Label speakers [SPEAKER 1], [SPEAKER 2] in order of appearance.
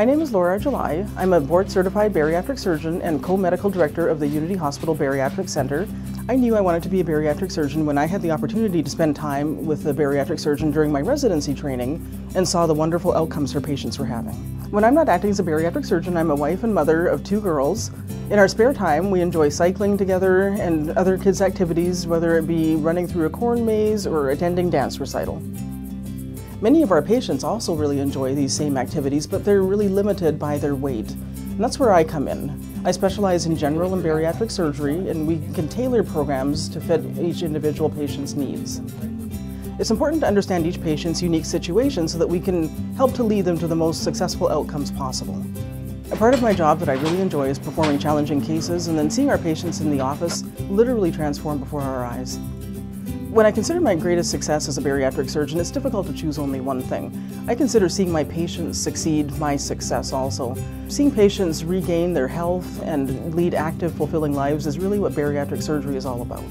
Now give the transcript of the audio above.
[SPEAKER 1] My name is Laura July. I'm a board certified bariatric surgeon and co medical director of the Unity Hospital Bariatric Center. I knew I wanted to be a bariatric surgeon when I had the opportunity to spend time with a bariatric surgeon during my residency training and saw the wonderful outcomes her patients were having. When I'm not acting as a bariatric surgeon, I'm a wife and mother of two girls. In our spare time, we enjoy cycling together and other kids' activities, whether it be running through a corn maze or attending dance recital. Many of our patients also really enjoy these same activities, but they're really limited by their weight. And that's where I come in. I specialize in general and bariatric surgery, and we can tailor programs to fit each individual patient's needs. It's important to understand each patient's unique situation so that we can help to lead them to the most successful outcomes possible. A part of my job that I really enjoy is performing challenging cases and then seeing our patients in the office literally transform before our eyes. When I consider my greatest success as a bariatric surgeon, it's difficult to choose only one thing. I consider seeing my patients succeed my success also. Seeing patients regain their health and lead active, fulfilling lives is really what bariatric surgery is all about.